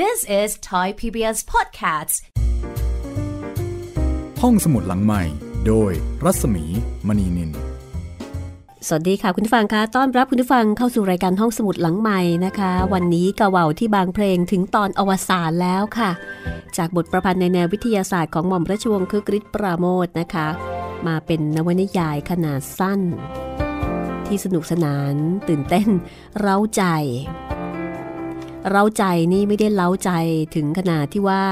This is Thai PBS Podcasts ห้องสมุดหลังใหม่ โดยรัศมีมณีนิน สวัสดีค่ะคุณผู้ฟังคะต้อนรับคุณผู้ฟังเข้าสู่รายการห้องสมุดหลังใหม่นะคะ วันนี้กะเว่าที่บางเพลงถึงตอนอวสานแล้วค่ะ จากบทประพันธ์ในแนววิทยาศาสตร์ของหม่อมราชวงศ์คึกฤทธิ์ปราโมทนะคะ มาเป็นนวนิยายขนาดสั้น ที่สนุกสนานตื่นเต้นเร้าใจ เร้าใจนี่ไม่ได้เล้าใจถึงขนาดที่ว่า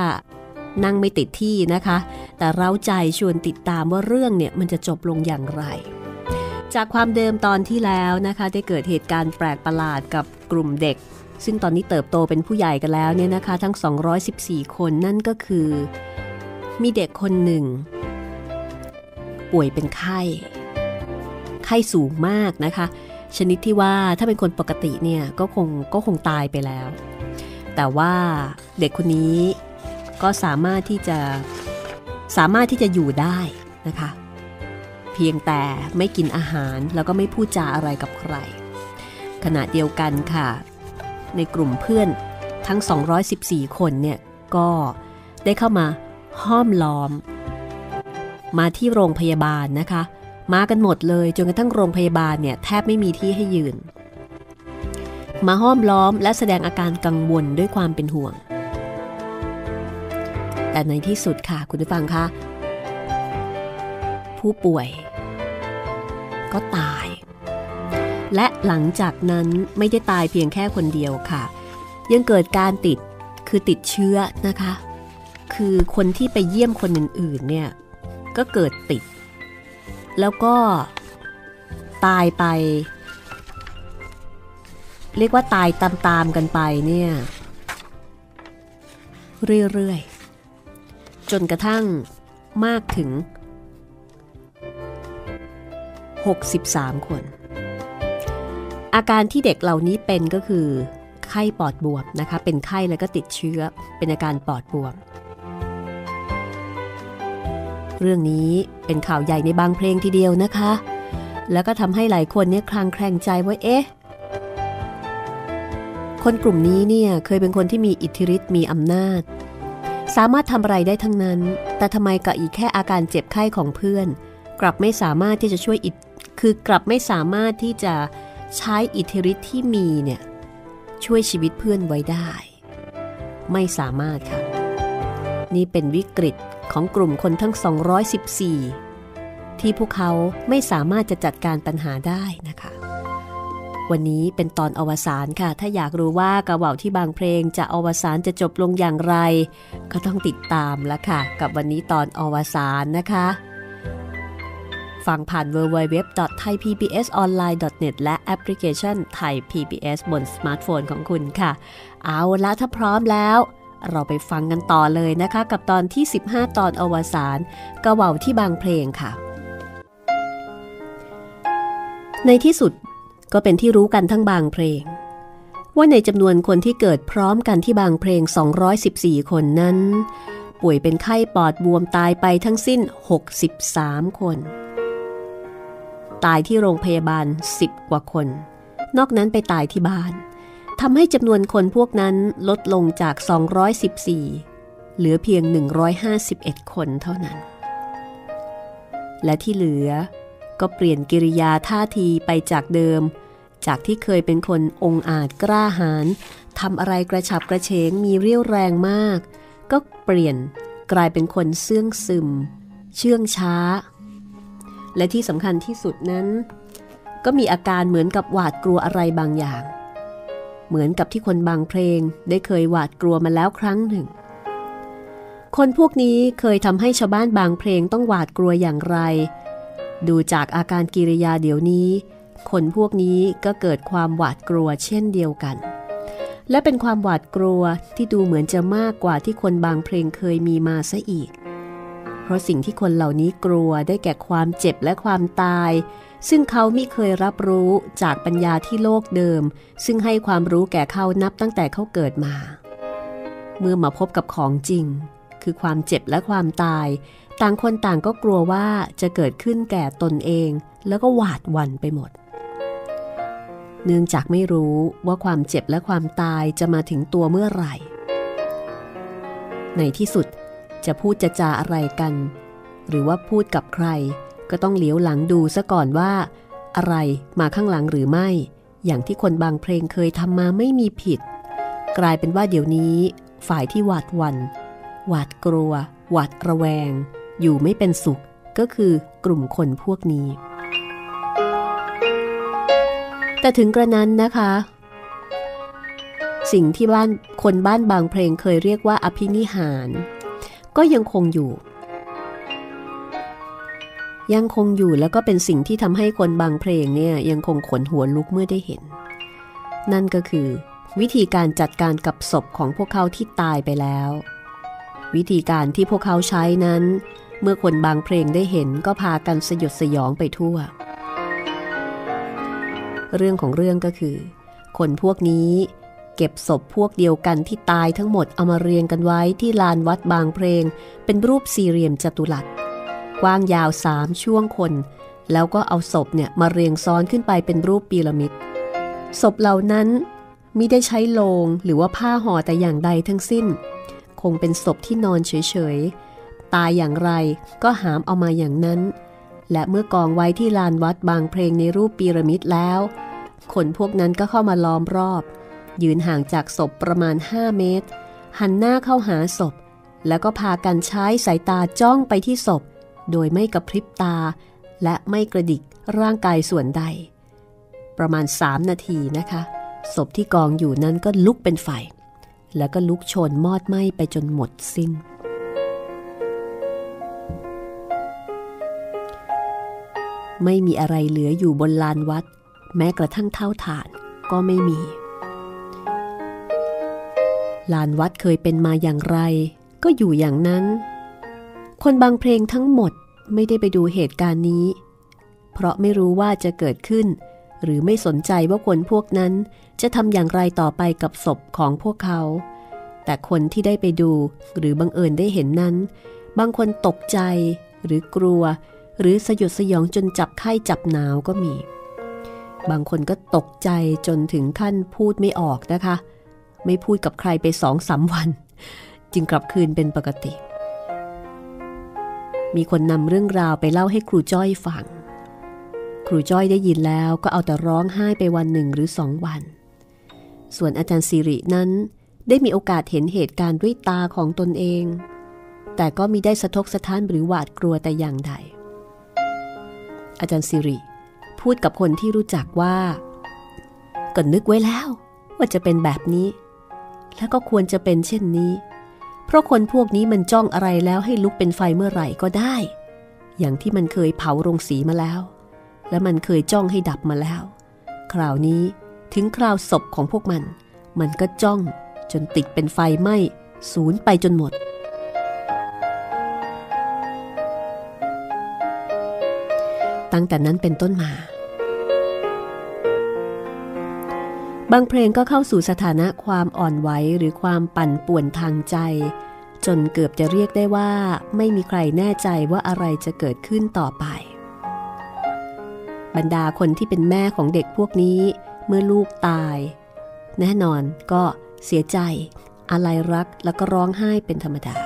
นั่งไม่ติดที่นะคะ แต่เร้าใจชวนติดตามว่าเรื่องเนี่ยมันจะจบลงอย่างไร จากความเดิมตอนที่แล้วนะคะ ได้เกิดเหตุการณ์แปลกประหลาดกับกลุ่มเด็ก ซึ่งตอนนี้เติบโตเป็นผู้ใหญ่กันแล้วเนี่ยนะคะ ทั้ง 214 คนนั่นก็คือ มีเด็กคนหนึ่ง ป่วยเป็นไข้ ไข้สูงมากนะคะ ชนิดที่ว่าถ้าเป็นคนปกติเนี่ยก็คงก็คงตายไปแล้ว แต่ว่าเด็กคนนี้ก็สามารถที่จะสามารถที่จะอยู่ได้นะคะ เพียงแต่ไม่กินอาหารแล้วก็ไม่พูดจาอะไรกับใคร ขณะเดียวกันค่ะ ในกลุ่มเพื่อนทั้ง 214 คนเนี่ยก็ได้เข้ามาห้อมล้อม มาที่โรงพยาบาลนะคะ มากันหมดเลยจนกระทั่งโรงพยาบาลเนี่ยแทบไม่มีที่ให้ยืน มาห้อมล้อมและแสดงอาการกังวลด้วยความเป็นห่วง แต่ในที่สุดค่ะคุณผู้ฟังคะผู้ป่วย ก็ตาย และหลังจากนั้นไม่ได้ตายเพียงแค่คนเดียวค่ะ ยังเกิดการติดคือติดเชื้อนะคะ คือคนที่ไปเยี่ยมคนอื่นๆเนี่ยก็เกิดติด แล้วก็ตายไป เรียกว่าตายตามๆกันไปเนี่ย เรื่อยๆ จนกระทั่งมากถึง 63 คน อาการที่เด็กเหล่านี้เป็นก็คือ ไข้ปอดบวมนะคะ เป็นไข้แล้วก็ติดเชื้อ เป็นอาการปอดบวม เรื่องนี้เป็นข่าวใหญ่ในบางเพลงทีเดียวนะคะ แล้วก็ทำให้หลายคนเนี่ยคลางแคลงใจว่าเอ๊ะ คนกลุ่มนี้เนี่ยเคยเป็นคนที่มีอิทธิฤทธิ์มีอำนาจ สามารถทำอะไรได้ทั้งนั้น แต่ทำไมกับอีกแค่อาการเจ็บไข้ของเพื่อน กลับไม่สามารถที่จะช่วยอิคือกลับไม่สามารถที่จะใช้อิทธิฤทธิ์ที่มีเนี่ยช่วยชีวิตเพื่อนไว้ได้ ไม่สามารถค่ะ นี่เป็นวิกฤตของกลุ่มคนทั้ง 214 ที่พวกเขาไม่สามารถจะจัดการปัญหาได้นะคะ วันนี้เป็นตอนอวสานค่ะ ถ้าอยากรู้ว่ากระเว่าที่บางเพลงจะอวสานจะจบลงอย่างไร ก็ต้องติดตามละค่ะ กับวันนี้ตอนอวสานนะคะ ฟังผ่าน www.thaipbsonline.net และแอปพลิเคชัน Thai PBS บนสมาร์ทโฟนของคุณค่ะ เอาละถ้าพร้อมแล้ว เราไปฟังกันต่อเลยนะคะ กับตอนที่ 15 ตอนอวสานกาเหว่าที่บางเพลงค่ะ ในที่สุด ก็เป็นที่รู้กันทั้งบางเพลง ว่าในจำนวนคนที่เกิดพร้อมกันที่บางเพลง 214 คนนั้น ป่วยเป็นไข้ปอดบวมตายไปทั้งสิ้น 63 คน ตายที่โรงพยาบาล 10 กว่าคน นอกนั้นไปตายที่บ้านทำให้จำนวนคนพวกนั้นลดลงจาก 214 เหลือเพียง 151 คนเท่านั้น และที่เหลือ ก็เปลี่ยนกิริยาท่าทีไปจากเดิม จากที่เคยเป็นคนองอาจกล้าหาญทำอะไรกระฉับกระเฉงมีเรี่ยวแรงมาก ก็เปลี่ยนกลายเป็นคนเสื่องซึม เชื่องช้า และที่สำคัญที่สุดนั้น ก็มีอาการเหมือนกับหวาดกลัวอะไรบางอย่าง เหมือนกับที่คนบางเพลงได้เคยหวาดกลัวมาแล้วครั้งหนึ่ง คนพวกนี้เคยทำให้ชาวบ้านบางเพลงต้องหวาดกลัวอย่างไร ดูจากอาการกิริยาเดี๋ยวนี้ คนพวกนี้ก็เกิดความหวาดกลัวเช่นเดียวกัน และเป็นความหวาดกลัวที่ดูเหมือนจะมากกว่าที่คนบางเพลงเคยมีมาซะอีก เพราะสิ่งที่คนเหล่านี้กลัวได้แก่ความเจ็บและความตาย ซึ่งเขาไม่เคยรับรู้จากปัญญาที่โลกเดิม ซึ่งให้ความรู้แก่เขานับตั้งแต่เขาเกิดมา เมื่อมาพบกับของจริง คือความเจ็บและความตาย ต่างคนต่างก็กลัวว่าจะเกิดขึ้นแก่ตนเอง แล้วก็หวาดหวั่นไปหมด เนื่องจากไม่รู้ว่าความเจ็บและความตายจะมาถึงตัวเมื่อไหร่ ในที่สุดจะพูดจะจาอะไรกัน หรือว่าพูดกับใคร ก็ต้องเหลียวหลังดูซะก่อนว่า อะไรมาข้างหลังหรือไม่ อย่างที่คนบางเพลงเคยทำมาไม่มีผิด กลายเป็นว่าเดี๋ยวนี้ ฝ่ายที่หวาดวันหวาดกลัว หวาดระแวง อยู่ไม่เป็นสุขก็คือกลุ่มคนพวกนี้ แต่ถึงกระนั้นนะคะ สิ่งที่บ้านคนบ้านบางเพลงเคยเรียกว่าอภินิหาร ก็ยังคงอยู่ ยังคงอยู่แล้วก็เป็นสิ่งที่ทำให้คนบางเพลงเนี่ยยังคงขนหัวลุกเมื่อได้เห็น นั่นก็คือ วิธีการจัดการกับศพของพวกเขาที่ตายไปแล้ว วิธีการที่พวกเขาใช้นั้น เมื่อคนบางเพลงได้เห็นก็พากันสยดสยองไปทั่ว เรื่องของเรื่องก็คือ คนพวกนี้เก็บศพพวกเดียวกันที่ตายทั้งหมดเอามาเรียงกันไว้ที่ลานวัดบางเพลง เป็นรูปสี่เหลี่ยมจัตุรัส กว้างยาวสามช่วงคน แล้วก็เอาศพเนี่ยมาเรียงซ้อนขึ้นไปเป็นรูปปีระมิดศพเหล่านั้นมิได้ใช้โลงหรือว่าผ้าห่อแต่อย่างใดทั้งสิ้น คงเป็นศพที่นอนเฉย ตายอย่างไรก็หามเอามาอย่างนั้น และเมื่อกองไว้ที่ลานวัดบางเพลงในรูปปีระมิดแล้ว คนพวกนั้นก็เข้ามาล้อมรอบ ยืนห่างจากศพประมาณ 5 เมตร หันหน้าเข้าหาศพ แล้วก็พากันใช้สายตาจ้องไปที่ศพ โดยไม่กระพริบตา และไม่กระดิกร่างกายส่วนใด ประมาณ 3 นาทีนะคะศพที่กองอยู่นั้นก็ลุกเป็นไฟ แล้วก็ลุกโชนมอดไหม้ไปจนหมดสิ้น ไม่มีอะไรเหลืออยู่บนลานวัด แม้กระทั่งเท่าฐานก็ไม่มี ลานวัดเคยเป็นมาอย่างไร ก็อยู่อย่างนั้น คนบางเพลงทั้งหมดไม่ได้ไปดูเหตุการณ์นี้ เพราะไม่รู้ว่าจะเกิดขึ้น หรือไม่สนใจว่าคนพวกนั้นจะทำอย่างไรต่อไปกับศพของพวกเขา แต่คนที่ได้ไปดูหรือบังเอิญได้เห็นนั้น บางคนตกใจหรือกลัว หรือสยดสยองจนจับไข้จับหนาวก็มี บางคนก็ตกใจจนถึงขั้นพูดไม่ออกนะคะ ไม่พูดกับใครไปสองสาวัน จึงกลับคืนเป็นปกติ มีคนนำเรื่องราวไปเล่าให้ครูจ้อยฟัง ครูจ้อยได้ยินแล้วก็เอาแต่ร้องไห้ไปวันหนึ่งหรือสองวัน ส่วนอาจารย์สิรินั้นได้มีโอกาสเห็นเหตุการณ์ด้วยตาของตนเอง แต่ก็มีได้สะทกสะท้านหรือหวาดกลัวแต่อย่างใด อาจารย์สิริ พูดกับคนที่รู้จักว่าก็นึกไว้แล้ว ว่าจะเป็นแบบนี้ แล้วก็ควรจะเป็นเช่นนี้ เพราะคนพวกนี้มันจ้องอะไรแล้วให้ลุกเป็นไฟเมื่อไหร่ก็ได้ อย่างที่มันเคยเผาโรงสีมาแล้ว และมันเคยจ้องให้ดับมาแล้ว คราวนี้ถึงคราวศพของพวกมัน มันก็จ้องจนติดเป็นไฟไหม้สูญไปจนหมด ตั้งแต่นั้นเป็นต้นมา บางเพลงก็เข้าสู่สถานะความอ่อนไหวหรือความปั่นป่วนทางใจ จนเกือบจะเรียกได้ว่าไม่มีใครแน่ใจว่าอะไรจะเกิดขึ้นต่อไป บรรดาคนที่เป็นแม่ของเด็กพวกนี้เมื่อลูกตาย แน่นอนก็เสียใจอะไรรักแล้วก็ร้องไห้เป็นธรรมดา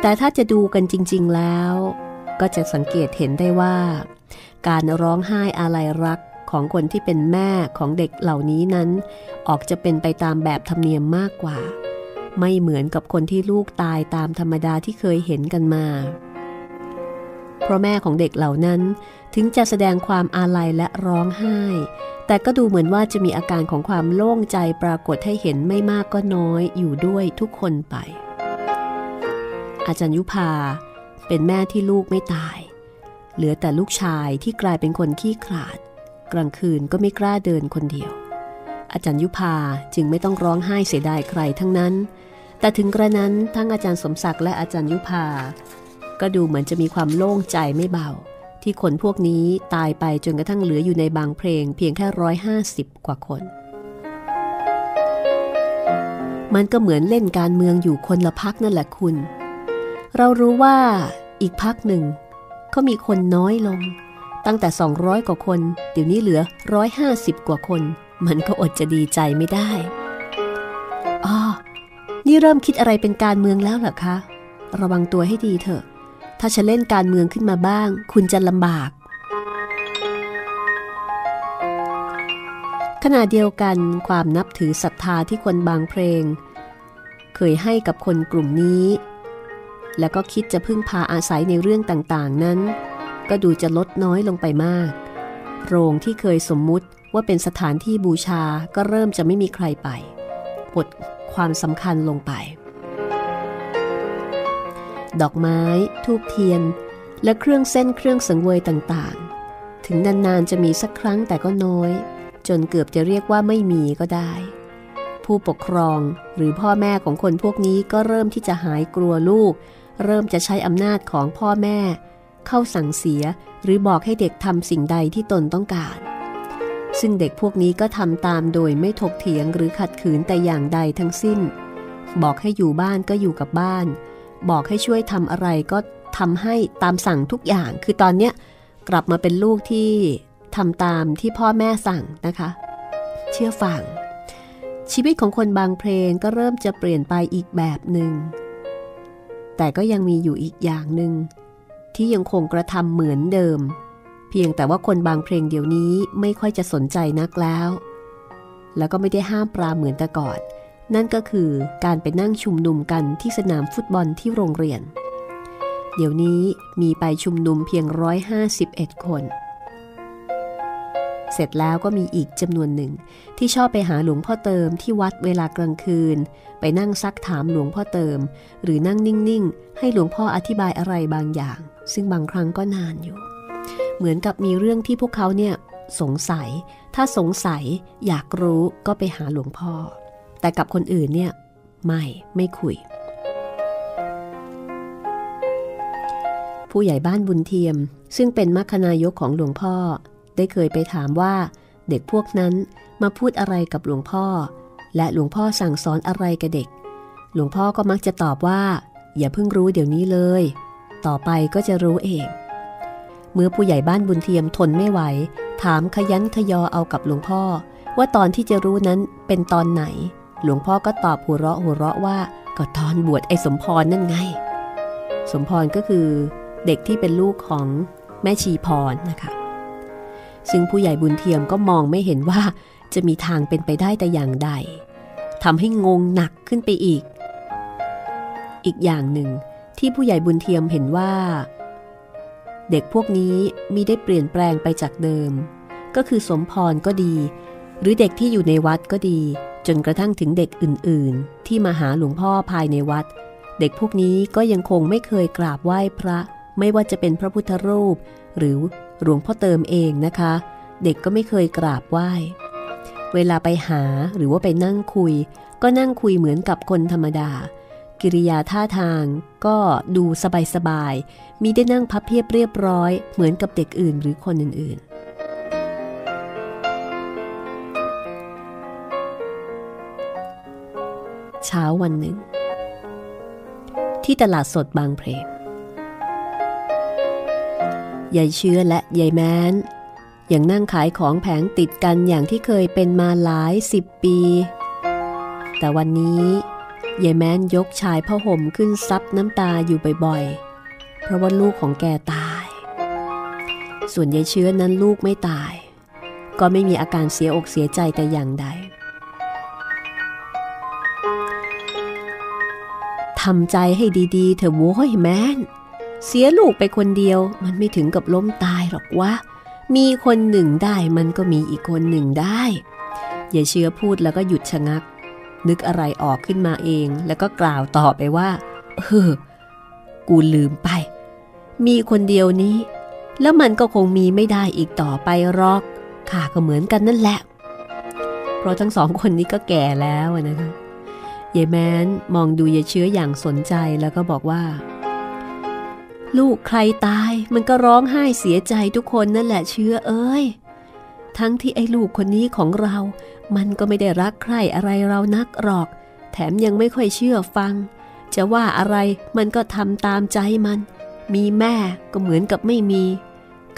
แต่ถ้าจะดูกันจริง ๆแล้ว ก็จะสังเกตเห็นได้ว่า การร้องไห้อาลัยรักของคนที่เป็นแม่ของเด็กเหล่านี้นั้น ออกจะเป็นไปตามแบบธรรมเนียมมากกว่า ไม่เหมือนกับคนที่ลูกตายตามธรรมดาที่เคยเห็นกันมา เพราะแม่ของเด็กเหล่านั้นถึงจะแสดงความอาลัยและร้องไห้ แต่ก็ดูเหมือนว่าจะมีอาการของความโล่งใจปรากฏให้เห็นไม่มากก็น้อยอยู่ด้วยทุกคนไป อาจารย์ยุพา เป็นแม่ที่ลูกไม่ตาย เหลือแต่ลูกชายที่กลายเป็นคนขี้ขลาด กลางคืนก็ไม่กล้าเดินคนเดียว อาจารย์ยุพาจึงไม่ต้องร้องไห้เสียดายใครทั้งนั้น แต่ถึงกระนั้นทั้งอาจารย์สมศักดิ์และอาจารย์ยุพา ก็ดูเหมือนจะมีความโล่งใจไม่เบา ที่คนพวกนี้ตายไปจนกระทั่งเหลืออยู่ในบางเพลงเพียงแค่ร้อยห้าสิบกว่าคนมันก็เหมือนเล่นการเมืองอยู่คนละพักนั่นแหละคุณ เรารู้ว่าอีกพักหนึ่งเขามีคนน้อยลง ตั้งแต่ 200 กว่าคน เดี๋ยวนี้เหลือ 150 กว่าคน มันก็อดจะดีใจไม่ได้อ๋อนี่เริ่มคิดอะไรเป็นการเมืองแล้วเหรอคะ ระวังตัวให้ดีเถอะ ถ้าฉันเล่นการเมืองขึ้นมาบ้าง คุณจะลำบาก ขณะเดียวกันความนับถือศรัทธาที่คนบางเพลง เคยให้กับคนกลุ่มนี้ แล้วก็คิดจะพึ่งพาอาศัยในเรื่องต่างๆ นั้น ก็ดูจะลดน้อยลงไปมาก โรงที่เคยสมมุติว่าเป็นสถานที่บูชาก็เริ่มจะไม่มีใครไปหมดความสำคัญลงไป ดอกไม้ทูบเทียน และเครื่องเส้นเครื่องสังเวยต่างๆ ถึงนานๆจะมีสักครั้งแต่ก็น้อย จนเกือบจะเรียกว่าไม่มีก็ได้ ผู้ปกครองหรือพ่อแม่ของคนพวกนี้ก็เริ่มที่จะหายกลัวลูก เริ่มจะใช้อำนาจของพ่อแม่ เข้าสั่งเสียหรือบอกให้เด็กทำสิ่งใดที่ตนต้องการ ซึ่งเด็กพวกนี้ก็ทำตามโดยไม่ถกเถียงหรือขัดขืนแต่อย่างใดทั้งสิ้น บอกให้อยู่บ้านก็อยู่กับบ้าน บอกให้ช่วยทำอะไรก็ทำให้ตามสั่งทุกอย่าง คือตอนเนี้ยกลับมาเป็นลูกที่ทำตามที่พ่อแม่สั่งนะคะ เชื่อฟังชีวิตของคนบางเพลงก็เริ่มจะเปลี่ยนไปอีกแบบหนึง่ง แต่ก็ยังมีอยู่อีกอย่างหนึ่งที่ยังคงกระทำเหมือนเดิม เพียงแต่ว่าคนบางเพลงเดี๋ยวนี้ไม่ค่อยจะสนใจนักแล้ว แล้วก็ไม่ได้ห้ามปราเหมือนแต่ก่อน นั่นก็คือการไปนั่งชุมนุมกันที่สนามฟุตบอลที่โรงเรียน เดี๋ยวนี้มีไปชุมนุมเพียง 151 คน เสร็จแล้วก็มีอีกจำนวนหนึ่ง ที่ชอบไปหาหลวงพ่อเติมที่วัดเวลากลางคืน ไปนั่งซักถามหลวงพ่อเติม หรือนั่งนิ่งๆ ให้หลวงพ่ออธิบายอะไรบางอย่าง ซึ่งบางครั้งก็นานอยู่ เหมือนกับมีเรื่องที่พวกเขาเนี่ยสงสัย ถ้าสงสัยอยากรู้ก็ไปหาหลวงพ่อ แต่กับคนอื่นเนี่ยไม่ไม่คุย ผู้ใหญ่บ้านบุญเทียม ซึ่งเป็นมัคคณายกของหลวงพ่อ ได้เคยไปถามว่า เด็กพวกนั้นมาพูดอะไรกับหลวงพ่อ และหลวงพ่อสั่งสอนอะไรกับเด็ก หลวงพ่อก็มักจะตอบว่า อย่าเพิ่งรู้เดี๋ยวนี้เลย ต่อไปก็จะรู้เอง เมื่อผู้ใหญ่บ้านบุญเทียมทนไม่ไหว ถามขยันขยอเอากับหลวงพ่อ ว่าตอนที่จะรู้นั้นเป็นตอนไหน หลวงพ่อก็ตอบหัวเราะหัวเราะว่าก็ตอนบวชไอ้สมพรนั่นไง สมพรก็คือเด็กที่เป็นลูกของแม่ชีพรนะคะ ซึ่งผู้ใหญ่บุญเทียมก็มองไม่เห็นว่าจะมีทางเป็นไปได้แต่อย่างใดทำให้งงหนักขึ้นไปอีก อีกอย่างหนึ่งที่ผู้ใหญ่บุญเทียมเห็นว่า เด็กพวกนี้มีได้เปลี่ยนแปลงไปจากเดิม ก็คือสมพรก็ดี หรือเด็กที่อยู่ในวัดก็ดี จนกระทั่งถึงเด็กอื่นๆ ที่มาหาหลวงพ่อภายในวัด เด็กพวกนี้ก็ยังคงไม่เคยกราบไหว้พระ ไม่ว่าจะเป็นพระพุทธรูป หรือ หลวงพ่อเติมเองนะคะ เด็กก็ไม่เคยกราบไหว้ เวลาไปหาหรือว่าไปนั่งคุย ก็นั่งคุยเหมือนกับคนธรรมดา กิริยาท่าทางก็ดูสบายๆมีได้นั่งพับเพียบเรียบร้อย เหมือนกับเด็กอื่นหรือคนอื่นๆเช้าวันหนึ่ง ที่ตลาดสดบางเพลง ยายเชื้อและยายแม้นยังนั่งขายของแผงติดกันอย่างที่เคยเป็นมาหลายสิบปี แต่วันนี้ยายแม้นยกชายผ้าห่มขึ้นซับน้ำตาอยู่บ่อยๆ เพราะว่าลูกของแกตาย ส่วนยายเชื้อนั้นลูกไม่ตาย ก็ไม่มีอาการเสียอกเสียใจแต่อย่างใดทำใจให้ดีๆ เถอะโว้ยแม่น เสียลูกไปคนเดียว มันไม่ถึงกับล้มตายหรอกวะ มีคนหนึ่งได้มันก็มีอีกคนหนึ่งได้อย่าเชื้อพูดแล้วก็หยุดชะงัก นึกอะไรออกขึ้นมาเอง แล้วก็กล่าวต่อไปว่า เออ กูลืมไป มีคนเดียวนี้ แล้วมันก็คงมีไม่ได้อีกต่อไปหรอกข้าก็เหมือนกันนั่นแหละ เพราะทั้งสองคนนี้ก็แก่แล้วนะคะยายแม้นมองดูยายเชื้ออย่างสนใจแล้วก็บอกว่า ลูกใครตายมันก็ร้องไห้เสียใจทุกคนนั่นแหละเชื้อเอ้ย ทั้งที่ไอ้ลูกคนนี้ของเรา มันก็ไม่ได้รักใครอะไรเรานักหรอก แถมยังไม่ค่อยเชื่อฟัง จะว่าอะไรมันก็ทำตามใจมัน มีแม่ก็เหมือนกับไม่มี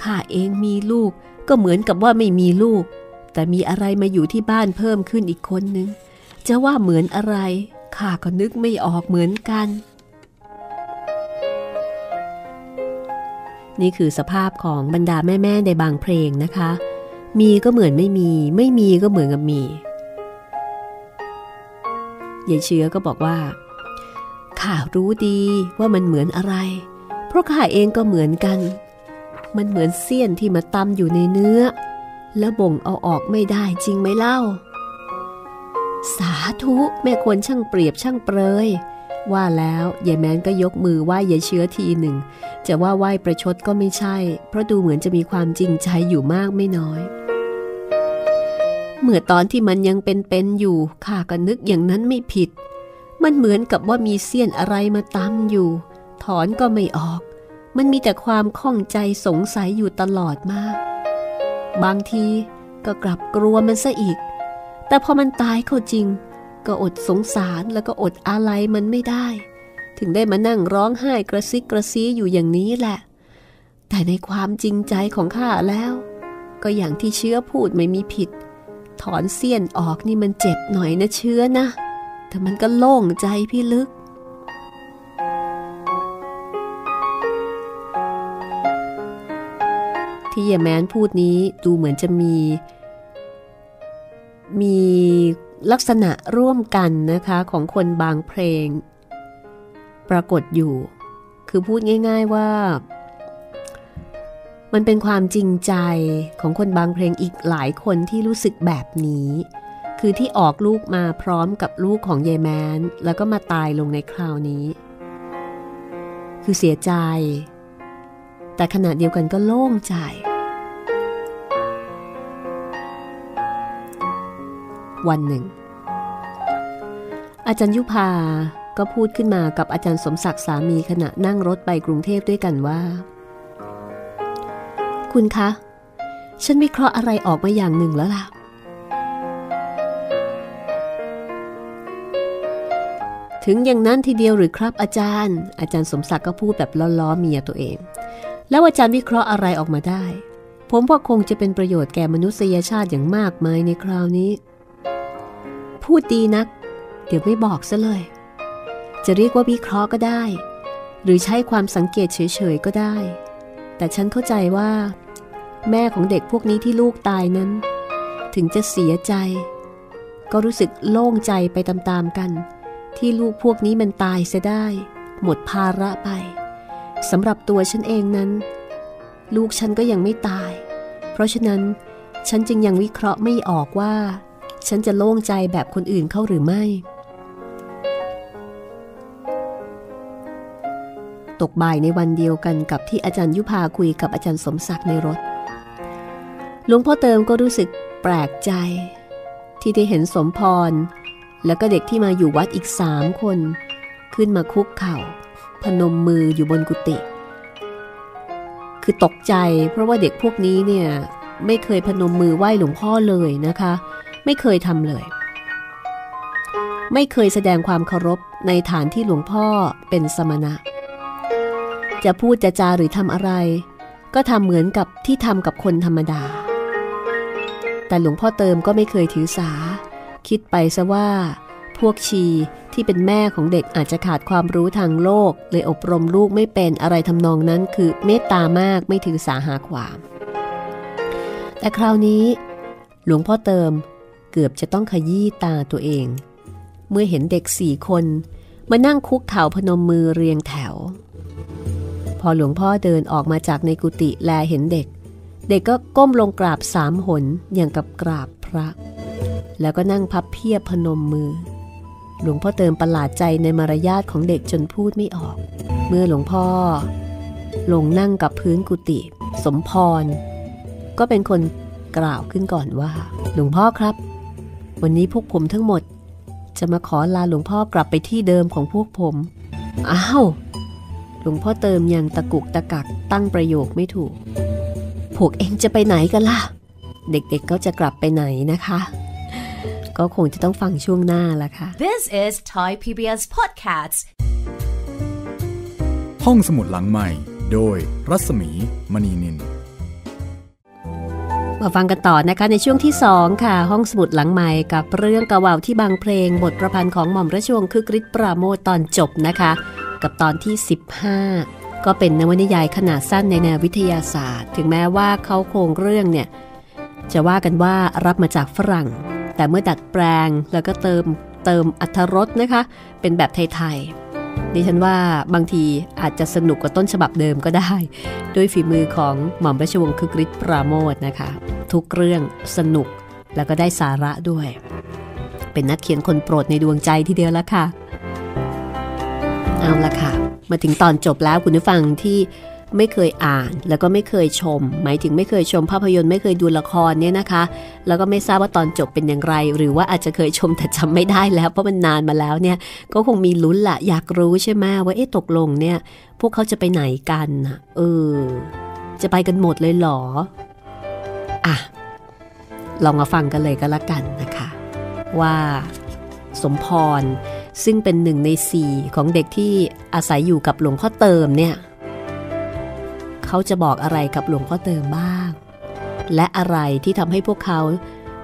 ข้าเองมีลูกก็เหมือนกับว่าไม่มีลูก แต่มีอะไรมาอยู่ที่บ้านเพิ่มขึ้นอีกคนนึง จะว่าเหมือนอะไรข้าก็นึกไม่ออกเหมือนกัน นี่คือสภาพของบรรดาแม่ๆในบางเพลงนะคะ มีก็เหมือนไม่มี ไม่มีก็เหมือนกับมียายเชื้อก็บอกว่าข้ารู้ดีว่ามันเหมือนอะไร เพราะข้าเองก็เหมือนกัน มันเหมือนเสี้ยนที่มาตำอยู่ในเนื้อ แล้วบ่งเอาออกไม่ได้จริงไหมเล่า สาธุแม่ควรช่างเปรียบช่างเปรย ว่าแล้วยายแมนก็ยกมือไหว้ยายเชื้อทีหนึ่ง จะว่าไหว้ประชดก็ไม่ใช่ เพราะดูเหมือนจะมีความจริงใจอยู่มากไม่น้อย เมื่อตอนที่มันยังเป็นๆอยู่ข้าก็นึกอย่างนั้นไม่ผิด มันเหมือนกับว่ามีเสี้ยนอะไรมาตำอยู่ ถอนก็ไม่ออก มันมีแต่ความข้องใจสงสัยอยู่ตลอดมาก บางทีก็กลับกลัวมันซะอีก แต่พอมันตายเข้าจริง ก็อดสงสารแล้วก็อดอาลัยมันไม่ได้ ถึงได้มานั่งร้องไห้กระซิกกระซีอยู่อย่างนี้แหละ แต่ในความจริงใจของข้าแล้ว ก็อย่างที่เชื้อพูดไม่มีผิด ถอนเสี้ยนออกนี่มันเจ็บหน่อยนะเชื้อนะ แต่มันก็โล่งใจพี่ลึกที่ยายแมนพูดนี้ดูเหมือนจะมี มี ลักษณะร่วมกันนะคะของคนบางเพลง ปรากฏอยู่ คือพูดง่าย ๆว่า มันเป็นความจริงใจของคนบางเพลงอีกหลายคนที่รู้สึกแบบนี้ คือที่ออกลูกมาพร้อมกับลูกของยายแมน แล้วก็มาตายลงในคราวนี้ คือเสียใจ แต่ขณะเดียวกันก็โล่งใจ วันหนึ่ง อาจารย์ยุพาก็พูดขึ้นมากับอาจารย์สมศักดิ์สามีขณะนั่งรถไปกรุงเทพด้วยกันว่า คุณคะ ฉันวิเคราะห์อะไรออกมาอย่างหนึ่งแล้วล่ะ ถึงอย่างนั้นทีเดียวหรือครับอาจารย์ อาจารย์สมศักดิ์ก็พูดแบบล้อๆเมียตัวเอง แล้วอาจารย์วิเคราะห์อะไรออกมาได้ ผมว่าคงจะเป็นประโยชน์แก่มนุษยชาติอย่างมากมายในคราวนี้ พูดดีนัก เดี๋ยวไม่บอกซะเลย จะเรียกว่าวิเคราะห์ก็ได้ หรือใช้ความสังเกตเฉยๆก็ได้ แต่ฉันเข้าใจว่า แม่ของเด็กพวกนี้ที่ลูกตายนั้น ถึงจะเสียใจ ก็รู้สึกโล่งใจไปตามๆกัน ที่ลูกพวกนี้มันตายเสียได้ หมดภาระไปสำหรับตัวฉันเองนั้น ลูกฉันก็ยังไม่ตาย เพราะฉะนั้นฉันจึงยังวิเคราะห์ไม่ออกว่า ฉันจะโล่งใจแบบคนอื่นเข้าหรือไม่ ตกบ่ายในวันเดียวกันกับที่อาจารย์ยุพาคุยกับอาจารย์สมศักดิ์ในรถ หลวงพ่อเติมก็รู้สึกแปลกใจ ที่ได้เห็นสมพร แล้วก็เด็กที่มาอยู่วัดอีกสามคน ขึ้นมาคุกเข่า พนมมืออยู่บนกุฏิคือตกใจเพราะว่าเด็กพวกนี้เนี่ยไม่เคยพนมมือไหว้หลวงพ่อเลยนะคะ ไม่เคยทำเลย ไม่เคยแสดงความเคารพในฐานที่หลวงพ่อเป็นสมณะ จะพูดจะจาหรือทำอะไร ก็ทำเหมือนกับที่ทำกับคนธรรมดา แต่หลวงพ่อเติมก็ไม่เคยถือสา คิดไปซะว่า พวกชีที่เป็นแม่ของเด็กอาจจะขาดความรู้ทางโลก เลยอบรมลูกไม่เป็นอะไรทำนองนั้นคือเมตตามากไม่ถือสาหาความ แต่คราวนี้ หลวงพ่อเติม เกือบจะต้องขยี้ตาตัวเอง เมื่อเห็นเด็กสี่คนมานั่งคุกเข่าพนมมือเรียงแถว พอหลวงพ่อเดินออกมาจากในกุฏิแลเห็นเด็ก เด็กก็ก้มลงกราบสามหนอย่างกับกราบพระ แล้วก็นั่งพับเพียบพนมมือ หลวงพ่อเติมประหลาดใจในมารยาทของเด็กจนพูดไม่ออก เมื่อหลวงพ่อ ลงนั่งกับพื้นกุฏิสมพร ก็เป็นคนกล่าวขึ้นก่อนว่า หลวงพ่อครับ วันนี้พวกผมทั้งหมด จะมาขอลาหลวงพ่อกลับไปที่เดิมของพวกผม อ้าว หลวงพ่อเติมยังตะกุกตะกักตั้งประโยคไม่ถูก พวกเองจะไปไหนกันล่ะ เด็กๆก็จะกลับไปไหนนะคะ ก็คงจะต้องฟังช่วงหน้าละค่ะ This is Thai PBS Podcasts. ห้องสมุดหลังใหม่ โดยรัศมีมณีนิน มาฟังกันต่อนะคะในช่วงที่ 2 ค่ะ ห้องสมุดหลังใหม่กับเรื่องกระว่าที่บางเพลง บทประพันธ์ของหม่อมราชวงศ์คือกริชปราโมทตอนจบนะคะ กับตอนที่ 15 ก็เป็นนวนิยายขนาดสั้นในแนววิทยาศาสตร์ ถึงแม้ว่าเขาโครงเรื่องเนี่ยจะว่ากันว่ารับมาจากฝรั่ง แต่เมื่อดัดแปลงแล้วก็เติมเติมอัธรสนะคะ เป็นแบบไทยๆ ดิฉันว่าบางทีอาจจะสนุกกว่าต้นฉบับเดิมก็ได้ ด้วยฝีมือของหม่อมราชวงศ์คึกฤทธิ์ปราโมทนะคะ ทุกเรื่องสนุกแล้วก็ได้สาระด้วย เป็นนักเขียนคนโปรดในดวงใจทีเดียวละค่ะ เอาละค่ะ มาถึงตอนจบแล้วคุณผู้ฟังที่ ไม่เคยอ่านแล้วก็ไม่เคยชม หมายถึงไม่เคยชมภาพยนตร์ไม่เคยดูละครเนี่ยนะคะ แล้วก็ไม่ทราบว่าตอนจบเป็นอย่างไร หรือว่าอาจจะเคยชมแต่จำไม่ได้แล้วเพราะมันนานมาแล้วเนี่ยก็คงมีลุ้นละอยากรู้ใช่ไหมว่าเอ๊ะตกลงเนี่ย พวกเขาจะไปไหนกันนะเออ จะไปกันหมดเลยหรออะลองมาฟังกันเลยก็แล้วกันนะคะ ว่าสมพรซึ่งเป็นหนึ่งในสี่ของเด็กที่อาศัยอยู่กับหลวงพ่อเติมเนี่ย เขาจะบอกอะไรกับหลวงพ่อเติมบ้าง และอะไรที่ทำให้พวกเขา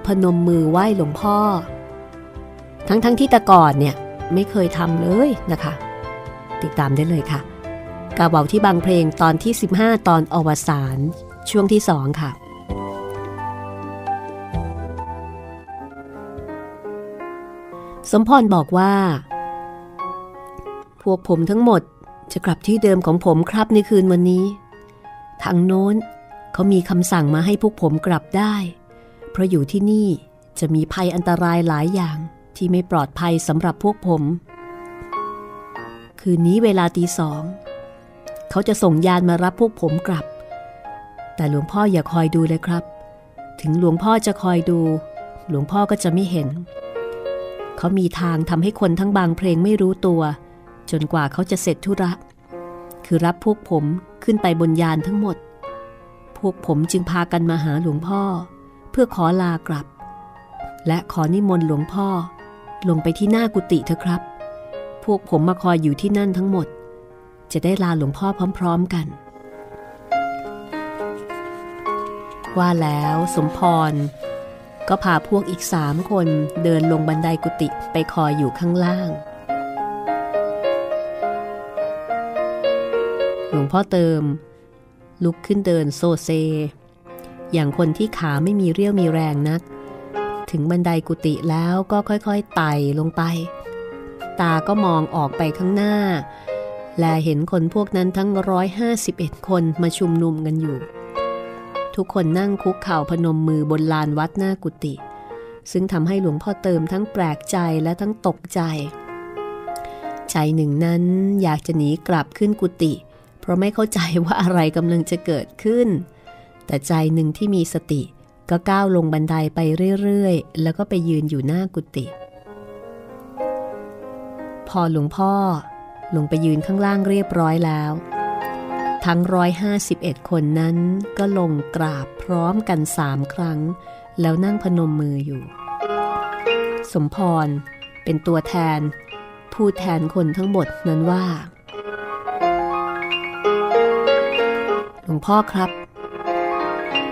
พนมมือไหว้หลวงพ่อ ทั้งๆทที่แต่ก่อนเนี่ยไม่เคยทำเลยนะคะ ติดตามได้เลยค่ะกาเบาที่บางเพลงตอนที่ 15 ตอนอวสานช่วงที่สองค่ะสมพรบอกว่า พวกผมทั้งหมดจะกลับที่เดิมของผมครับในคืนวันนี้ ทางโน้นเขามีคำสั่งมาให้พวกผมกลับได้ เพราะอยู่ที่นี่จะมีภัยอันตรายหลายอย่างที่ไม่ปลอดภัยสำหรับพวกผม คืนนี้เวลาตีสอง เขาจะส่งยานมารับพวกผมกลับ แต่หลวงพ่ออย่าคอยดูเลยครับ ถึงหลวงพ่อจะคอยดู หลวงพ่อก็จะไม่เห็น เขามีทางทำให้คนทั้งบางเพลงไม่รู้ตัว จนกว่าเขาจะเสร็จธุระ คือรับพวกผมขึ้นไปบนยานทั้งหมด พวกผมจึงพากันมาหาหลวงพ่อ เพื่อขอลากลับ และขอนิมนต์หลวงพ่อ ลงไปที่หน้ากุฏิเถอะครับ พวกผมมาคอยอยู่ที่นั่นทั้งหมด จะได้ลาหลวงพ่อพร้อม ๆกัน ว่าแล้วสมพร ก็พาพวกอีกสามคนเดินลงบันไดกุฏิไปคอยอยู่ข้างล่าง หลวงพ่อเติม ลุกขึ้นเดินโซเซ อย่างคนที่ขาไม่มีเรี่ยวมีแรงนัก ถึงบันไดกุฏิแล้วก็ค่อยๆไต่ลงไป ตาก็มองออกไปข้างหน้า และเห็นคนพวกนั้นทั้งร้อยห้าสิบเอ็ดคนมาชุมนุมกันอยู่ ทุกคนนั่งคุกเข่าพนมมือบนลานวัดหน้ากุฏิซึ่งทำให้หลวงพ่อเติมทั้งแปลกใจและทั้งตกใจ ใจหนึ่งนั้นอยากจะหนีกลับขึ้นกุฏิ เพราะไม่เข้าใจว่าอะไรกำลังจะเกิดขึ้น แต่ใจหนึ่งที่มีสติก็ก้าวลงบันไดไปเรื่อยๆ แล้วก็ไปยืนอยู่หน้ากุฏิพอหลวงพ่อลงไปยืนข้างล่างเรียบร้อยแล้ว ทั้งร้อยห้าสิบเอ็ดคนนั้นก็ลงกราบพร้อมกันสามครั้ง แล้วนั่งพนมมืออยู่ สมพรเป็นตัวแทนผู้แทนคนทั้งหมดนั้นว่า ลวงพ่อครับ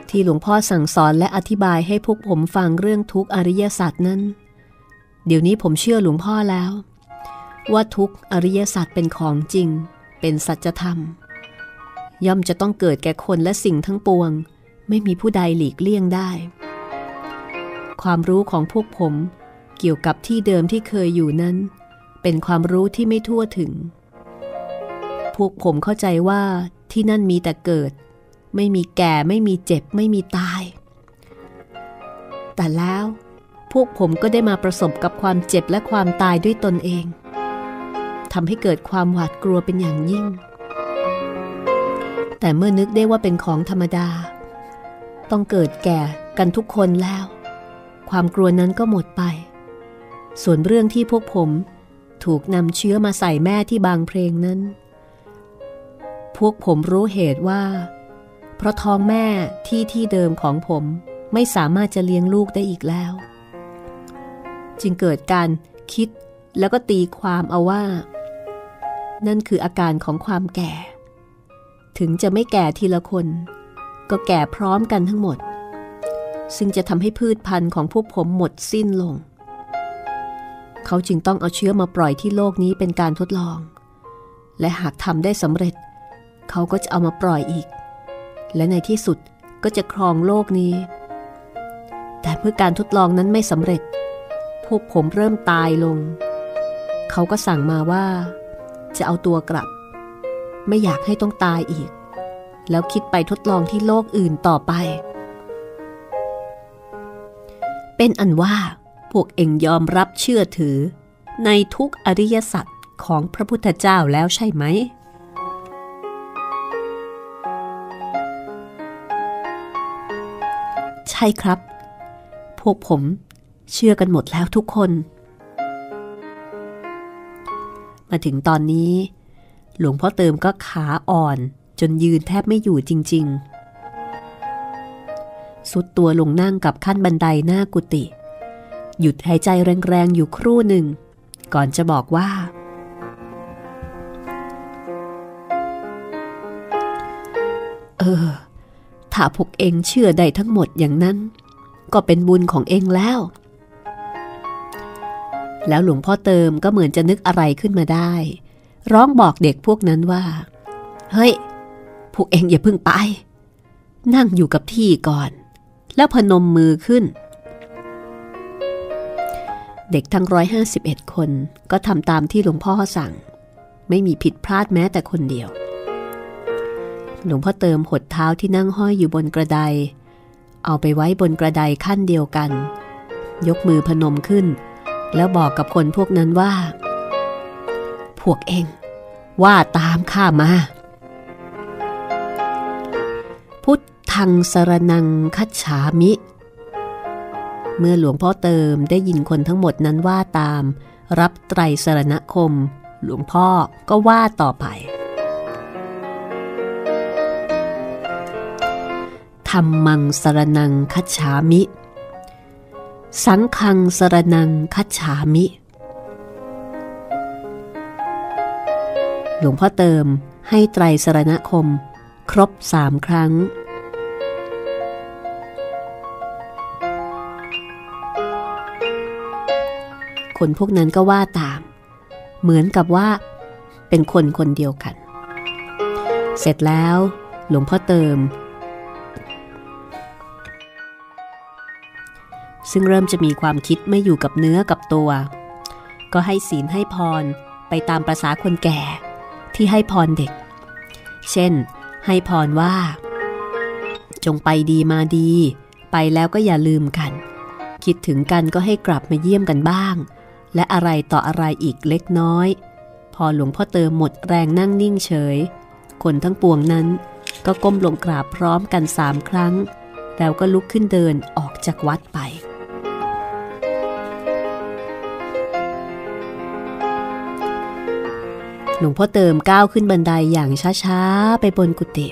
ที่หลวงพ่อสั่งสอนและอธิบายให้พวกผมฟังเรื่องทุกอริยสัจนั้น เดี๋ยวนี้ผมเชื่อหลวงพ่อแล้ว ว่าทุกอริยสัจเป็นของจริง เป็นสัจธรรม ย่อมจะต้องเกิดแก่คนและสิ่งทั้งปวง ไม่มีผู้ใดหลีกเลี่ยงได้ ความรู้ของพวกผมเกี่ยวกับที่เดิมที่เคยอยู่นั้น เป็นความรู้ที่ไม่ทั่วถึง พวกผมเข้าใจว่า ที่นั่นมีแต่เกิด ไม่มีแก่ไม่มีเจ็บไม่มีตาย แต่แล้วพวกผมก็ได้มาประสบกับความเจ็บและความตายด้วยตนเองทำให้เกิดความหวาดกลัวเป็นอย่างยิ่ง แต่เมื่อนึกได้ว่าเป็นของธรรมดา ต้องเกิดแก่กันทุกคนแล้ว ความกลัวนั้นก็หมดไป ส่วนเรื่องที่พวกผมถูกนำเชื้อมาใส่แม่ที่บางเพลงนั้น พวกผมรู้เหตุว่า เพราะท้องแม่ที่ที่เดิมของผมไม่สามารถจะเลี้ยงลูกได้อีกแล้ว จึงเกิดการคิดแล้วก็ตีความเอาว่า นั่นคืออาการของความแก่ ถึงจะไม่แก่ทีละคน ก็แก่พร้อมกันทั้งหมด ซึ่งจะทำให้พืชพันธุ์ของพวกผมหมดสิ้นลง เขาจึงต้องเอาเชื้อมาปล่อยที่โลกนี้เป็นการทดลอง และหากทำได้สำเร็จ เขาก็จะเอามาปล่อยอีก และในที่สุดก็จะครองโลกนี้ แต่เมื่อการทดลองนั้นไม่สำเร็จ พวกผมเริ่มตายลง เขาก็สั่งมาว่า จะเอาตัวกลับ ไม่อยากให้ต้องตายอีก แล้วคิดไปทดลองที่โลกอื่นต่อไป เป็นอันว่าพวกเองยอมรับเชื่อถือในทุกอริยสัจของพระพุทธเจ้าแล้วใช่ไหม ช่ครับ พวกผมเชื่อกันหมดแล้วทุกคน มาถึงตอนนี้ หลวงพ่อเติมก็ขาอ่อนจนยืนแทบไม่อยู่จริง ๆ สุดตัวลงนั่งกับขั้นบันไดหน้ากุฏิหยุดหายใจแรงๆ อยู่ครู่หนึ่ง ก่อนจะบอกว่า เออ ถ้าพวกเองเชื่อได้ทั้งหมดอย่างนั้น ก็เป็นบุญของเองแล้ว แล้วหลวงพ่อเติมก็เหมือนจะนึกอะไรขึ้นมาได้ ร้องบอกเด็กพวกนั้นว่า เฮ้ย พวกเองอย่าเพิ่งไป นั่งอยู่กับที่ก่อน แล้วพนมมือขึ้น เด็กทั้งร้อยห้าสิบเอ็ดคนก็ทำตามที่หลวงพ่อสั่ง ไม่มีผิดพลาดแม้แต่คนเดียว หลวงพ่อเติมหดเท้าที่นั่งห้อยอยู่บนกระได เอาไปไว้บนกระไดขั้นเดียวกัน ยกมือพนมขึ้น แล้วบอกกับคนพวกนั้นว่า พวกเอง ว่าตามข้ามา พุทธังสรนังคัจฉามิ เมื่อหลวงพ่อเติมได้ยินคนทั้งหมดนั้นว่าตาม รับไตรสรณคม หลวงพ่อก็ว่าต่อไป ธรรมังสรนังคัจฉามิ สังฆังสรนังคัจฉามิ หลวงพ่อเติมให้ไตรสรณคม ครบสามครั้ง คนพวกนั้นก็ว่าตาม เหมือนกับว่า เป็นคนคนเดียวกัน เสร็จแล้ว หลวงพ่อเติม ซึ่งเริ่มจะมีความคิดไม่อยู่กับเนื้อกับตัว ก็ให้ศีลให้พรไปตามประษาคนแก่ที่ให้พรเด็ก เช่น ให้พรว่า จงไปดีมาดี ไปแล้วก็อย่าลืมกัน คิดถึงกันก็ให้กลับมาเยี่ยมกันบ้าง และอะไรต่ออะไรอีกเล็กน้อย พอหลวงพ่อเติมหมดแรงนั่งนิ่งเฉย คนทั้งปวงนั้นก็ก้มลงกราบพร้อมกันสามครั้ง แล้วก็ลุกขึ้นเดินออกจากวัดไป หลวงพ่อเติมก้าวขึ้นบันไดอย่างช้าๆ ไปบนกุฏิ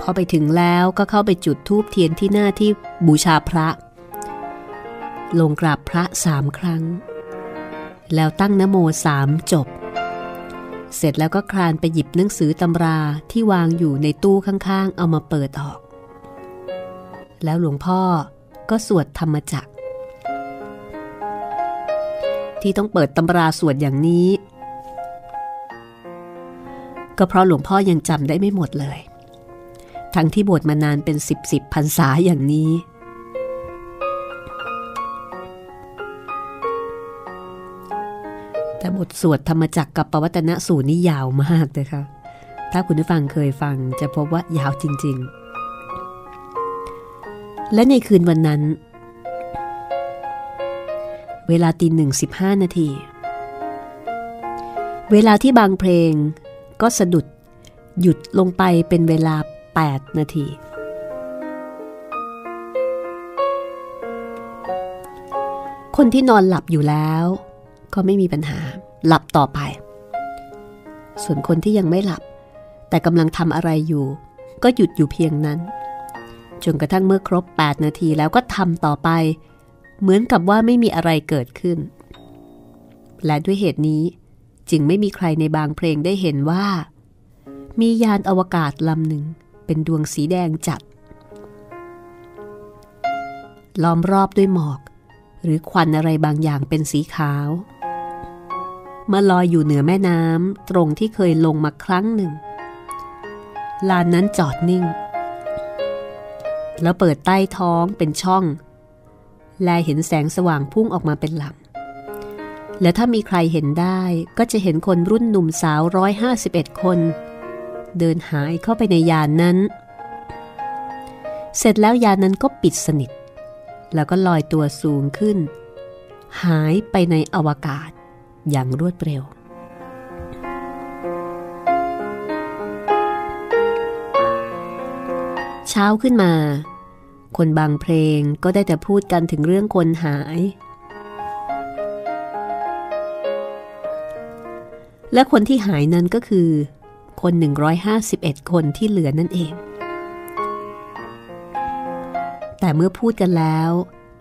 พอไปถึงแล้วก็เข้าไปจุดธูปเทียนที่หน้าที่บูชาพระ ลงกราบพระสามครั้ง แล้วตั้งนโมสามจบ เสร็จแล้วก็คลานไปหยิบหนังสือตำราที่วางอยู่ในตู้ข้างๆ เอามาเปิดออก แล้วหลวงพ่อก็สวดธรรมจักร ที่ต้องเปิดตำราสวดอย่างนี้ ก็เพราะหลวงพ่อยังจำได้ไม่หมดเลย ทั้งที่บวชมานานเป็นสิบสิบพรรษาอย่างนี้ แต่บทสวดธรรมจักรกับปวัตนสูตรนี่ยาวมากเลยค่ะถ้าคุณผู้ฟังเคยฟังจะพบว่ายาวจริง ๆ และในคืนวันนั้น เวลาตีหนึ่งสิบห้านาที เวลาที่บางเพลงก็สะดุดหยุดลงไปเป็นเวลา 8 นาที คนที่นอนหลับอยู่แล้ว ก็ไม่มีปัญหาหลับต่อไป ส่วนคนที่ยังไม่หลับ แต่กำลังทำอะไรอยู่ ก็หยุดอยู่เพียงนั้น จนกระทั่งเมื่อครบ 8 นาทีแล้วก็ทำต่อไป เหมือนกับว่าไม่มีอะไรเกิดขึ้น และด้วยเหตุนี้จึงไม่มีใครในบางเพลงได้เห็นว่า มียานอวกาศลำหนึ่งเป็นดวงสีแดงจัด ล้อมรอบด้วยหมอก หรือควันอะไรบางอย่างเป็นสีขาว มาลอยอยู่เหนือแม่น้ำตรงที่เคยลงมาครั้งหนึ่ง ลานนั้นจอดนิ่ง แล้วเปิดใต้ท้องเป็นช่อง แลเห็นแสงสว่างพุ่งออกมาเป็นหลังและถ้ามีใครเห็นได้ก็จะเห็นคนรุ่นหนุ่มสาวร้อยห้าสิบเอ็ดคน เดินหายเข้าไปในยานนั้น เสร็จแล้วยานนั้นก็ปิดสนิท แล้วก็ลอยตัวสูงขึ้น หายไปในอวกาศอย่างรวดเร็วเช้าขึ้นมา คนบางเพลงก็ได้แต่พูดกันถึงเรื่องคนหาย และคนที่หายนั้นก็คือ คน 151 คนที่เหลือนั่นเอง แต่เมื่อพูดกันแล้ว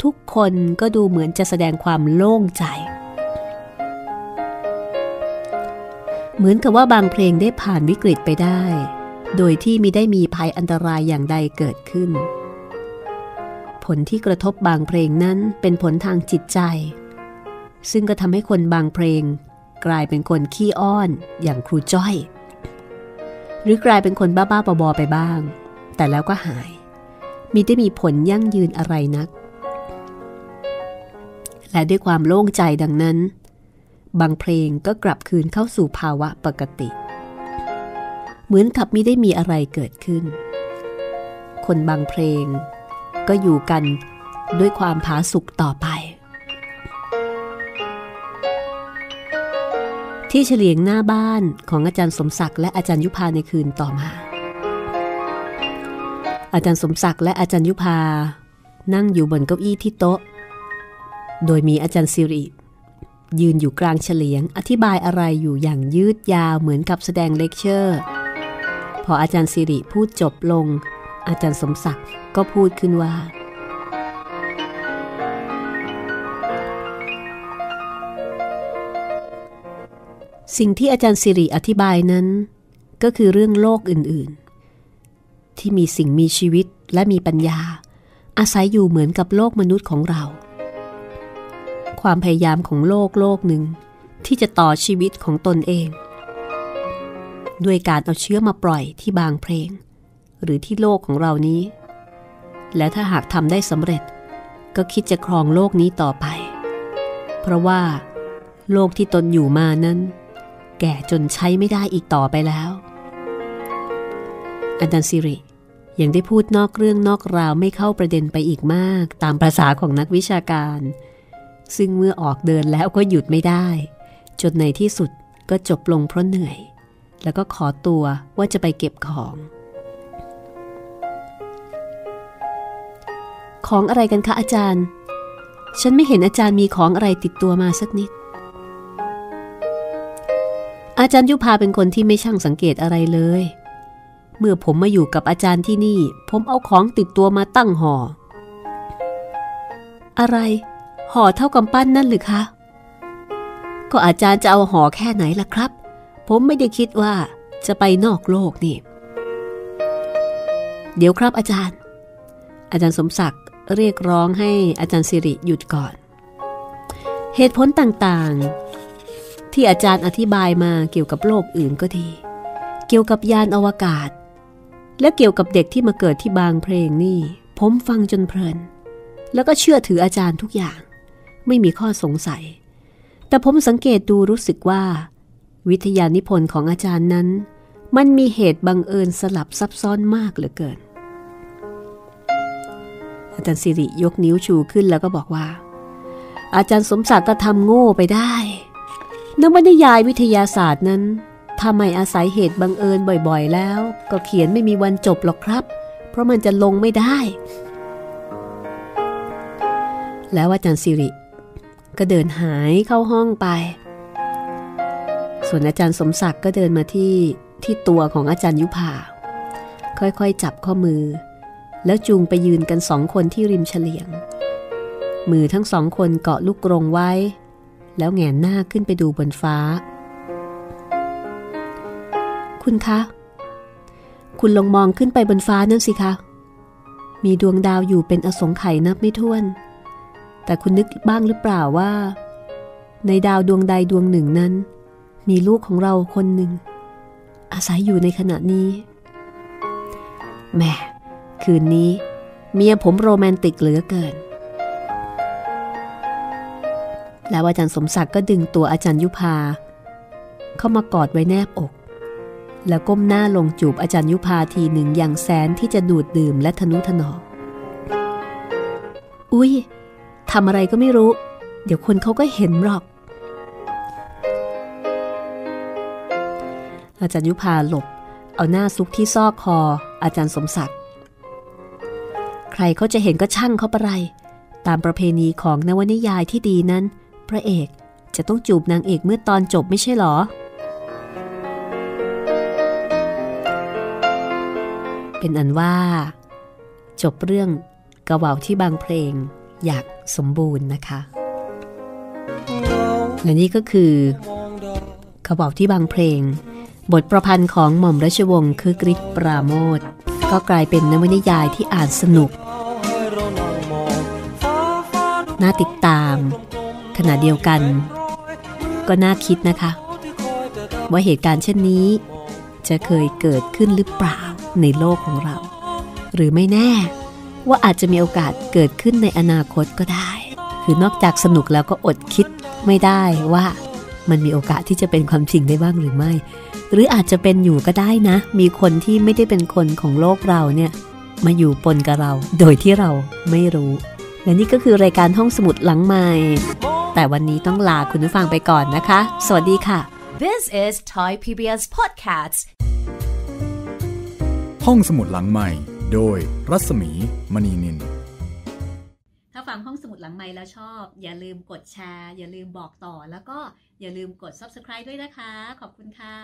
ทุกคนก็ดูเหมือนจะแสดงความโล่งใจ เหมือนกับว่าบางเพลงได้ผ่านวิกฤตไปได้ โดยที่มิได้มีภัยอันตรายอย่างใดเกิดขึ้น ผลที่กระทบบางเพลงนั้นเป็นผลทางจิตใจ ซึ่งก็ทำให้คนบางเพลง กลายเป็นคนขี้อ้อนอย่างครูจ้อย หรือกลายเป็นคนบ้าๆบอๆไปบ้าง แต่แล้วก็หาย มีได้มีผลยั่งยืนอะไรนัก และด้วยความโล่งใจดังนั้น บางเพลงก็กลับคืนเข้าสู่ภาวะปกติ เหมือนกับมิได้มีอะไรเกิดขึ้น คนบางเพลง ก็อยู่กันด้วยความผาสุกต่อไป ที่เฉลียงหน้าบ้านของอาจารย์สมศักดิ์และอาจารย์ยุพาในคืนต่อมา อาจารย์สมศักดิ์และอาจารย์ยุพานั่งอยู่บนเก้าอี้ที่โต๊ะ โดยมีอาจารย์สิริ ยืนอยู่กลางเฉลียง อธิบายอะไรอยู่อย่างยืดยาวเหมือนกับแสดงเลคเชอร์ พออาจารย์สิริพูดจบลง อาจารย์สมศักดิ์ก็พูดขึ้นว่า สิ่งที่อาจารย์สิริอธิบายนั้น ก็คือเรื่องโลกอื่นๆ ที่มีสิ่งมีชีวิตและมีปัญญา อาศัยอยู่เหมือนกับโลกมนุษย์ของเรา ความพยายามของโลกโลกหนึ่ง ที่จะต่อชีวิตของตนเอง ด้วยการเอาเชื้อมาปล่อยที่บางเพลง หรือที่โลกของเรานี้ และถ้าหากทำได้สำเร็จ ก็คิดจะครองโลกนี้ต่อไป เพราะว่า โลกที่ตนอยู่มานั้น แก่จนใช้ไม่ได้อีกต่อไปแล้วอันดันสิริยังได้พูดนอกเรื่องนอกราวไม่เข้าประเด็นไปอีกมาก ตามภาษาของนักวิชาการ ซึ่งเมื่อออกเดินแล้วก็หยุดไม่ได้ จนในที่สุดก็จบลงเพราะเหนื่อย แล้วก็ขอตัวว่าจะไปเก็บของ ของอะไรกันคะอาจารย์ ฉันไม่เห็นอาจารย์มีของอะไรติดตัวมาสักนิด อาจารย์ยุพาเป็นคนที่ไม่ช่างสังเกตอะไรเลย เมื่อผมมาอยู่กับอาจารย์ที่นี่ ผมเอาของติดตัวมาตั้งห่อ อะไร ห่อเท่ากำปั้นนั่นหรือคะ ก็อาจารย์จะเอาห่อแค่ไหนล่ะครับ ผมไม่ได้คิดว่าจะไปนอกโลกนี่ เดี๋ยวครับอาจารย์ อาจารย์สมศักดิ์ เรียกร้องให้อาจารย์สิริหยุดก่อน เหตุผลต่างๆ ที่อาจารย์อธิบายมาเกี่ยวกับโลกอื่นก็ดี เกี่ยวกับยานอวกาศ และเกี่ยวกับเด็กที่มาเกิดที่บางเพลงนี่ ผมฟังจนเพลิน แล้วก็เชื่อถืออาจารย์ทุกอย่าง ไม่มีข้อสงสัย แต่ผมสังเกตดูรู้สึกว่า วิทยานิพนธ์ของอาจารย์นั้น มันมีเหตุบังเอิญสลับซับซ้อนมากเหลือเกิน อาจารย์สิริยกนิ้วชูขึ้นแล้วก็บอกว่า อาจารย์สมศักดิ์ก็ทำโง่ไปได้นวนิยายวิทยาศาสตร์นั้นทำไมอาศัยเหตุบังเอิญบ่อยๆ แล้ว ก็เขียนไม่มีวันจบหรอกครับ เพราะมันจะลงไม่ได้ แล้วอาจารย์สิริ ก็เดินหายเข้าห้องไป ส่วนอาจารย์สมศักดิ์ก็เดินมาที่ที่ตัวของอาจารย์ยุพาค่อยๆ จับข้อมือ แล้วจูงไปยืนกันสองคนที่ริมเฉลียง มือทั้งสองคนเกาะลูกกรงไว้ แล้วแงนหน้าขึ้นไปดูบนฟ้า คุณคะ คุณลองมองขึ้นไปบนฟ้านั่นสิคะ มีดวงดาวอยู่เป็นอสงไขยนับไม่ถ้วน แต่คุณนึกบ้างหรือเปล่าว่า ในดาวดวงใดดวงหนึ่งนั้น มีลูกของเราคนหนึ่ง อาศัยอยู่ในขณะนี้แม่ คืนนี้ เมียผมโรแมนติกเหลือเกิน แล้วอาจารย์สมศักดิ์ก็ดึงตัวอาจารย์ยุพา เข้ามากอดไว้แนบอก แล้วก้มหน้าลงจูบอาจารย์ยุพาทีหนึ่งอย่างแสนที่จะดูดดื่มและทนุถนอมอุ้ยทำอะไรก็ไม่รู้ เดี๋ยวคนเขาก็เห็นหรอก อาจารย์ยุพาหลบ เอาหน้าซุกที่ซอกคออาจารย์สมศักดิ์ ใครเขาจะเห็นก็ช่างเขาปะไร ตามประเพณีของนวนิยายที่ดีนั้น พระเอกจะต้องจูบนางเอกเมื่อตอนจบไม่ใช่หรอ เป็นอันว่า จบเรื่องกระเว่าที่บางเพลงอยางสมบูรณ์นะคะ และนี่ก็คือกระเว่าที่บางเพลง บทประพันธ์ของหม่อมราชวงศ์คือกริชปราโมท ก็กลายเป็นนวนิยายที่อ่านสนุก น่าติดตาม ขณะเดียวกัน ก็น่าคิดนะคะ ว่าเหตุการณ์เช่นนี้ จะเคยเกิดขึ้นหรือเปล่าในโลกของเรา หรือไม่แน่ ว่าอาจจะมีโอกาสเกิดขึ้นในอนาคตก็ได้ คือนอกจากสนุกแล้วก็อดคิดไม่ได้ว่ามันมีโอกาสที่จะเป็นความจริงได้บ้างหรือไม่ หรืออาจจะเป็นอยู่ก็ได้นะ มีคนที่ไม่ได้เป็นคนของโลกเราเนี่ยมาอยู่ปนกับเรา โดยที่เราไม่รู้ และนี่ก็คือรายการห้องสมุดหลังใหม่ แต่วันนี้ต้องลาคุณผู้ฟังไปก่อนนะคะ สวัสดีค่ะ This is Thai PBS Podcasts. ห้องสมุดหลังใหม่ โดยรัศมีมณีนิน ถ้าฟังห้องสมุดหลังใหม่แล้วชอบ อย่าลืมกดแชร์ อย่าลืมบอกต่อ แล้วก็อย่าลืมกด subscribe ด้วยนะคะ ขอบคุณค่ะ